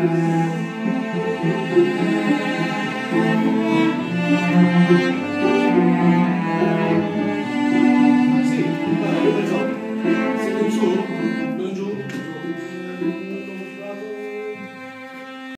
Música